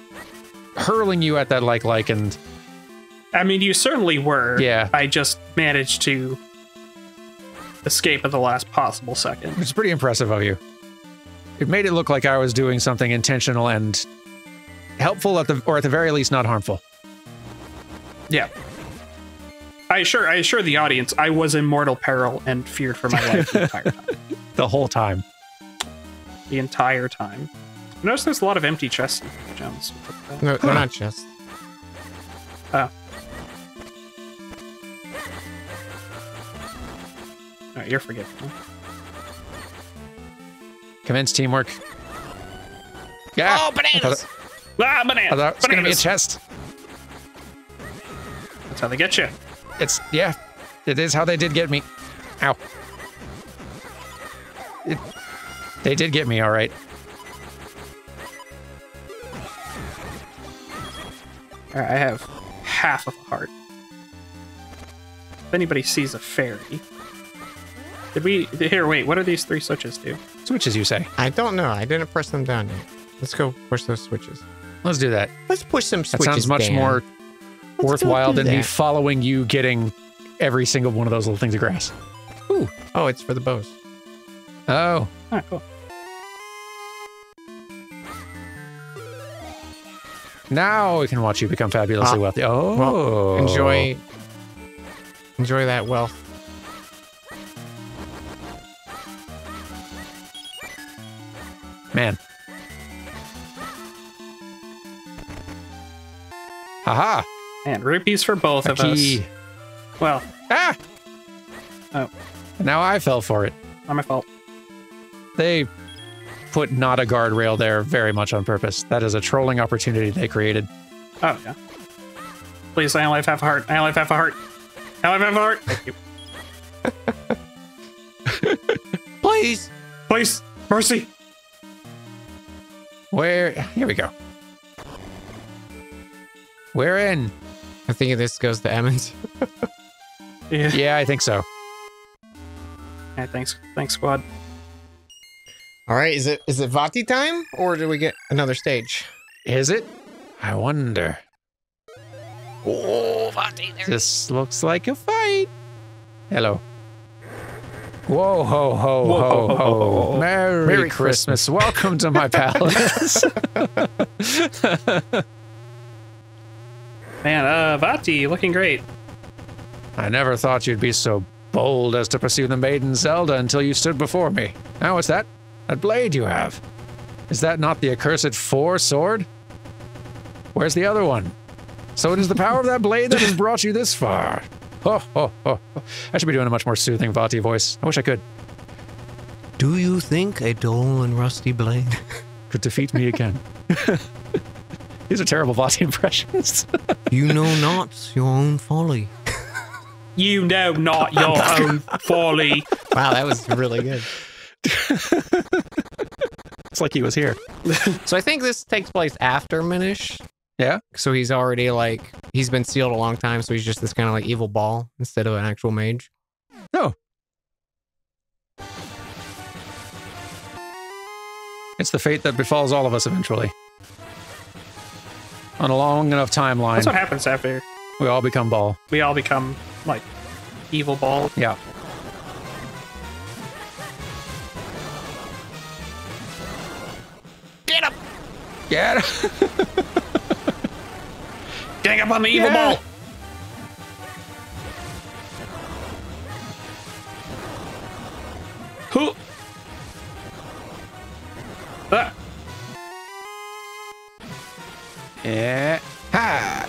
hurling you at that like like and I mean, you certainly were. Yeah. I just managed to escape at the last possible second. it's pretty impressive of you. It made it look like I was doing something intentional and helpful at the or at the very least not harmful. Yeah. I assure, I assure the audience, I was in mortal peril and feared for my life the entire time. The whole time. The entire time. I Notice there's a lot of empty chests in gems. No, they're not chests. Oh. Alright, you're forgetful. Commence teamwork. Yeah. Oh, I thought bananas! it, Ah, bananas! thought it was gonna be a bananas. chest. That's how they get you. It's yeah. It is how they did get me. Ow. It, they did get me, all right. I have half of a heart. If anybody sees a fairy. Did we here wait, what do these three switches do? Switch as you say. I don't know. I didn't press them down yet. Let's go push those switches. Let's do that. Let's push some switches. That switches. sounds much Dan. more Let's worthwhile do than me following you getting every single one of those little things of grass. Oh, it's for the bows. Oh, cool. now we can watch you become fabulously Ah, wealthy. Oh, Well, enjoy. Enjoy that wealth. man. Haha, And rupees for both a of us. Well, Ah! Oh. Now I fell for it. not my fault. They put not a guardrail there very much on purpose. That is a trolling opportunity they created. Oh yeah. Please, I only have half a heart. I only have half a heart. I only have half a heart. Thank you. Please. Please, mercy. Where? Here we go. We're in. I think this goes to Emmons. Yeah. Yeah, I think so. yeah. Thanks, thanks, squad. All right. Is it is it Vaati time or do we get another stage? Is it? I wonder. Oh, Vaati! this looks like a fight. Hello. Whoa, ho, ho, Whoa, ho, ho, ho, ho. ho, ho. Merry, Merry Christmas. Welcome to my palace. Man, uh, Vaati, looking great. I never thought you'd be so bold as to pursue the maiden Zelda until you stood before me. Now, what's that? That blade you have. Is that not the accursed four sword? Where's the other one? So it is the power of that blade that has brought you this far. Oh, oh, oh, oh. I should be doing a much more soothing Vaati voice. I wish I could. Do you think a dull and rusty blade? Could defeat me again. These are terrible Vaati impressions. you know not your own folly. You know not your own folly. Wow, that was really good. it's like he was here. So I think this takes place after Minish. Yeah? So he's already like he's been sealed a long time, so he's just this kind of like evil ball instead of an actual mage. No. It's the fate that befalls all of us eventually. On a long enough timeline, That's what happens after we all become ball. we all become like evil ball. Yeah. Get up, Get up! gang up on the evil Yeah. ball.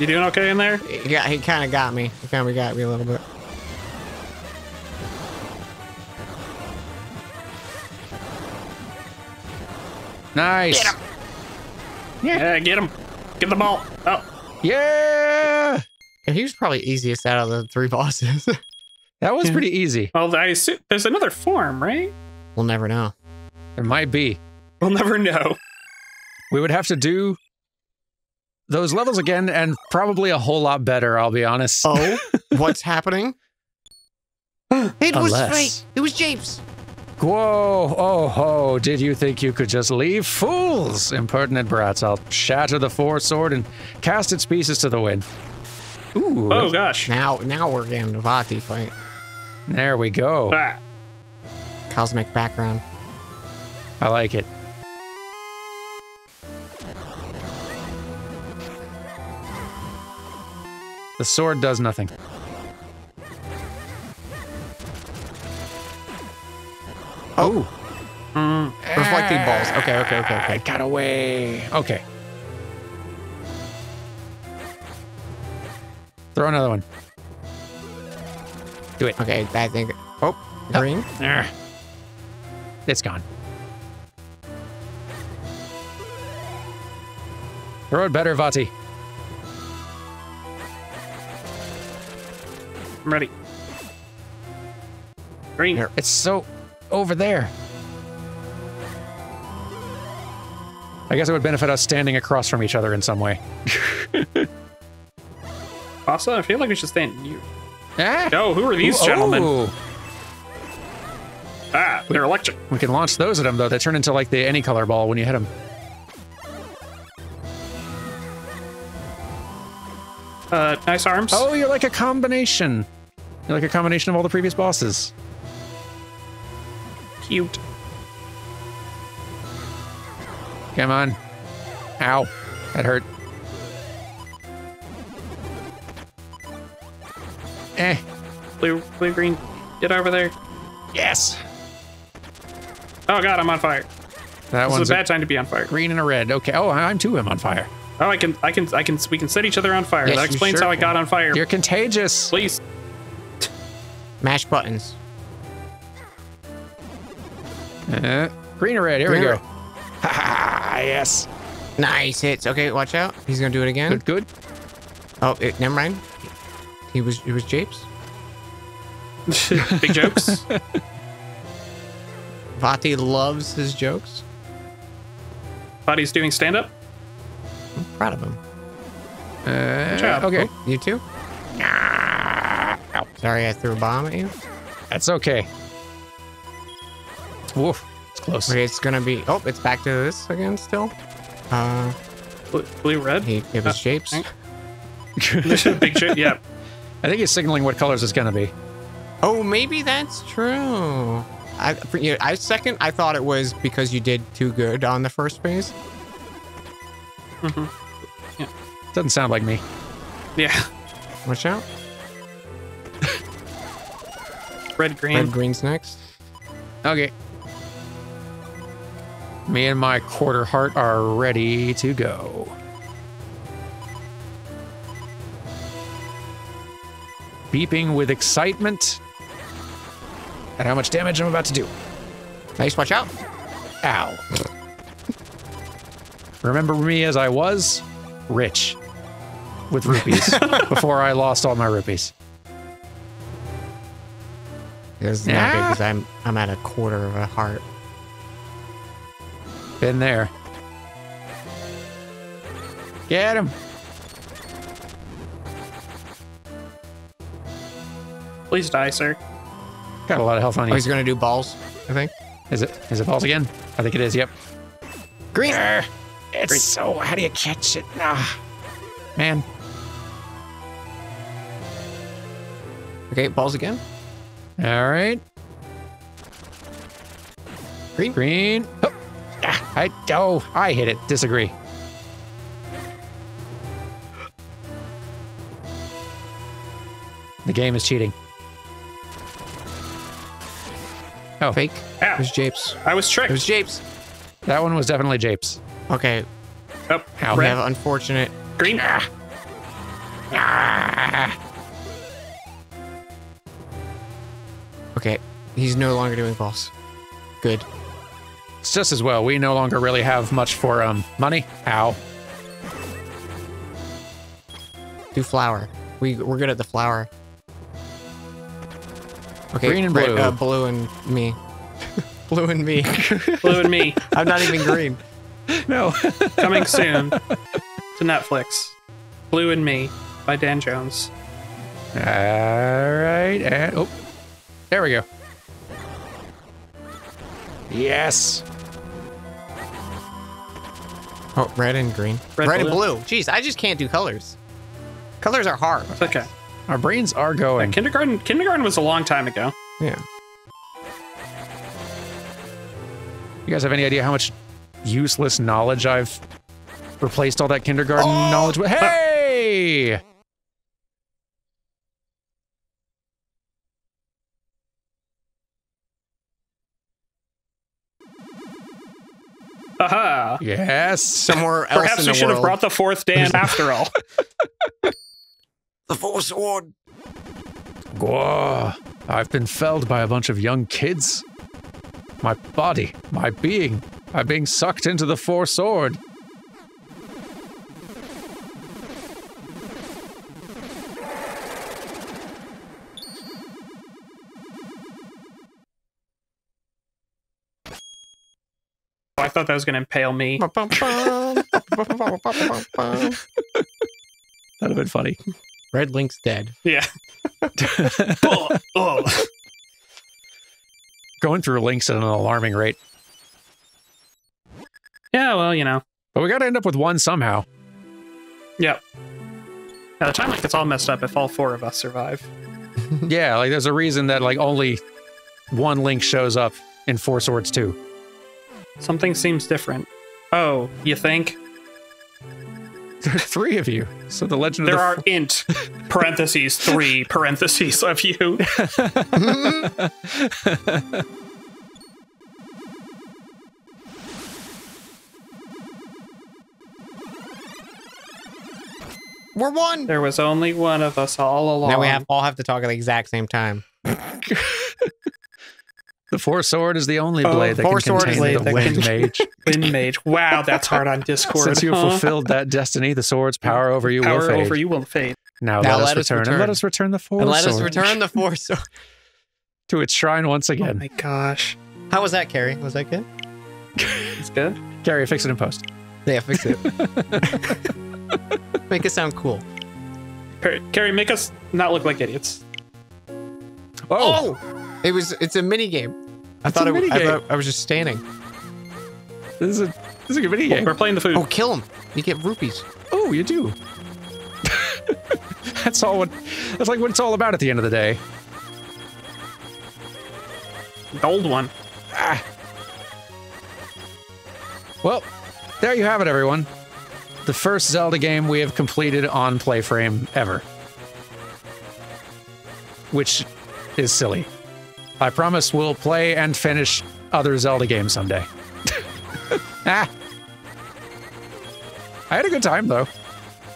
You doing okay in there? Yeah, he kind of got me. He kind of got me a little bit. Nice. Get him. Yeah. yeah, get him. Get the ball. Oh. Yeah. He was probably easiest out of the three bosses. that was yeah. pretty easy. Well, I assume there's another form, right? We'll never know. There might be. We'll never know. We would have to do those levels again and probably a whole lot better, I'll be honest. Oh, what's happening? It was Unless- fake. It was Japes. Whoa, oh ho, did you think you could just leave? Fools! Impertinent brats, I'll shatter the four sword and cast its pieces to the wind. Ooh, Oh gosh. Now, now we're getting the Vaati fight. there we go. Ah, Cosmic background. I like it. The sword does nothing. Oh, mm. Reflecting balls. Okay, okay, okay, okay. got away. Okay. Throw another one. Do it. Okay, I think. Oh, oh. green. There. It's gone. Throw it better, Vaati. I'm ready. Green. Here. It's so over there. I guess it would benefit us standing across from each other in some way. Also, I feel like we should stand you. Ah! Oh, who are these Ooh, gentlemen? oh. Ah, they're electric. We can launch those at them though. They turn into like the any color ball when you hit them. Uh, nice arms. Oh, you're like a combination. You're like a combination of all the previous bosses. cute. Come on. Ow. That hurt. Eh. Blue, blue, green. Get over there. Yes. Oh god, I'm on fire. That This one's is a a bad time to be on fire. green and a red. Okay. Oh, I'm too. I'm on fire. Oh, I can, I can, I can. We can set each other on fire. Yes, that explains sure how I got on fire. You're contagious. Please. Mash buttons. Uh, green or red. Here we go. or- Ha ha. Yes. Nice hits. Okay, watch out. He's gonna do it again. Good. Good. Oh, it, never mind. He was. It was Japes. Big jokes. Vaati loves his jokes. Vaati's doing stand up. I'm proud of him. Uh, job. Okay. Oh, you too. Ow. Sorry, I threw a bomb at you. That's okay. Woof. It's close. Okay, it's gonna be. Oh, it's back to this again. Still. Uh, Blue, blue red. he it was Uh, Japes. thank- Big joke. Yeah. I think he's signaling what colors it's gonna be. Oh, maybe that's true. I, for, yeah, I second. I thought it was because you did too good on the first phase. Mm-hmm. Doesn't sound like me. Yeah. Watch out. Red, green. Red green's next. Okay. Me and my quarter heart are ready to go. Beeping with excitement at how much damage I'm about to do. Nice. Watch out. Ow. Remember me as I was? Rich. With rupees. before I lost all my rupees. This is not Yeah. good because I'm I'm at a quarter of a heart. Been there. Get him. Please die, sir. Got a lot of health on Oh, you. he's gonna do balls. I think. Is it? Is it balls again? I think it is. Yep. Green. Grr. It's so. How do you catch it? Ah, man. Okay, balls again. All right. Green. Green. Oh, ah, I oh, I hit it. Disagree. The game is cheating. Oh, Fake. Ow. It was Japes. I was tricked. It was Japes. that one was definitely Japes. Okay. oh, Ow. We red, have unfortunate. green. Ah. Okay. He's no longer doing balls. Good. It's just as well. We no longer really have much for um money. Ow. Do flower. We we're good at the flower. Okay, Green and red- blue. uh, blue and me. blue and me. Blue and Me I'm not even green. No. coming soon to Netflix. Blue and Me by Dan Jones. All right. And oh, there we go. Yes. Oh, red and green. Red, Red, and blue. blue. Jeez, I just can't do colors. Colors are hard. It's okay. Our brains are going. Kindergarten kindergarten was a long time ago. Yeah. You guys have any idea how much useless knowledge I've replaced all that kindergarten oh! knowledge with? Hey! Aha. Yes. Somewhere else Perhaps in we the should have brought the fourth Dan after all. the fourth sword. Whoa. I've been felled by a bunch of young kids. My body, my being, are being sucked into the four sword. Oh, I thought that was going to impale me. That'd have been funny. Red Link's dead. Yeah. oh, oh. Going through links at an alarming rate. Yeah, well, you know. But we gotta end up with one somehow. Yep. By the time like it's all messed up if all four of us survive. yeah, like there's a reason that like only one link shows up in Four Swords 2. Something seems different. Oh, you think? There are three of you. So the legend There of are int parentheses three parentheses of you. We're one. There was only one of us all along. Now we have all have to talk at the exact same time. the, the Four Sword is the only Oh, blade that Four can Sword is contain the the that wind can- mage. Wind Mage. Wow, that's hard on Discord. Since you have huh? fulfilled that destiny, the sword's power over you will Power fade. over you will fade. Now, Now let, let us us return, and return. let us return the Four and let us Sword return the four sword. to its shrine once Oh again. my gosh. How was that, Carrie? Was that good? It's good. Gary, fix it in post. Yeah, fix it. Make it sound cool. Carrie, Carrie, make us not look like idiots. Oh, It was. It's a mini game. I It's thought a it, I, thought I was just standing. this is a this is a good video game. We're playing the food. Oh, kill him! You get rupees. Oh, you do. that's all. What that's like. What it's all about at the end of the day. Gold one. Ah. Well, there you have it, everyone. The first Zelda game we have completed on Playframe ever. Which is silly. I promise we'll play and finish other Zelda games someday. ah. I had a good time, though.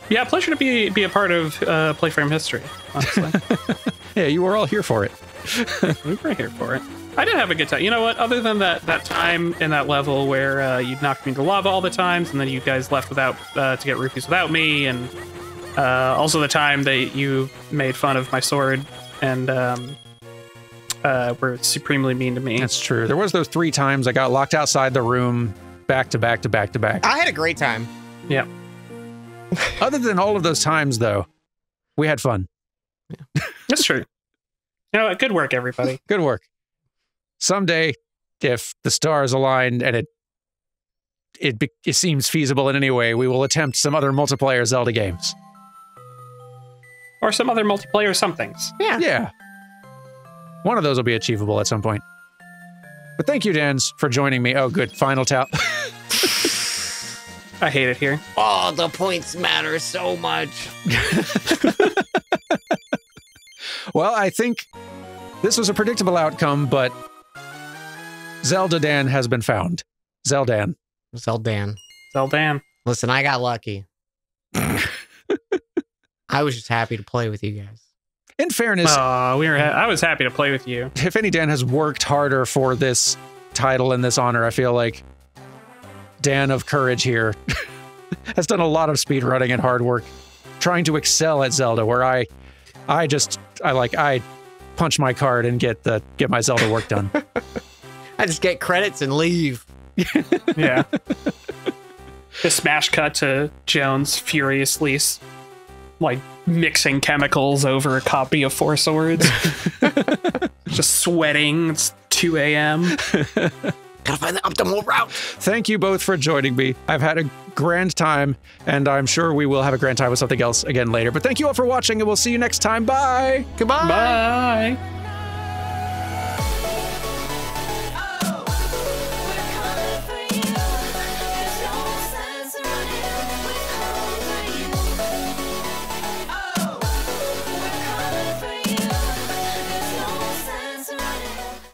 Yeah, pleasure to be be a part of uh, Playframe history. Honestly, Yeah, you were all here for it. we were here for it. I did have a good time. You know what? Other than that that time in that level where uh, you knocked me into lava all the times, and then you guys left without uh, to get rupees without me, and uh, also the time that you made fun of my sword and um, uh, were supremely mean to me. That's true. There was those three times I got locked outside the room, back to back to back to back. I had a great time. Yeah. Other than all of those times, though, we had fun. That's true. You know, good work, everybody. Good work. Someday, if the stars align and it it, be, it seems feasible in any way, we will attempt some other multiplayer Zelda games. Or some other multiplayer somethings. Yeah. Yeah. One of those will be achievable at some point. But thank you, Dans, for joining me. Oh, good. Final tap. I hate it here. Oh, the points matter so much. well, I think this was a predictable outcome, but Zelda Dan has been found. Zeldan. Zeldan. Zeldan. Listen, I got lucky. I was just happy to play with you guys. In fairness, Oh, we were. Ha- I was happy to play with you. if any Dan has worked harder for this title and this honor. I feel like Dan of Courage here has done a lot of speed running and hard work trying to excel at Zelda where I I just I like I punch my card and get the get my Zelda work done. I just get credits and leave. Yeah. the smash cut to Jones furiously like mixing chemicals over a copy of Four Swords. Just sweating. It's 2 a.m. Gotta find the optimal route. Thank you both for joining me. I've had a grand time and I'm sure we will have a grand time with something else again later. But thank you all for watching and we'll see you next time. Bye. Goodbye. Bye.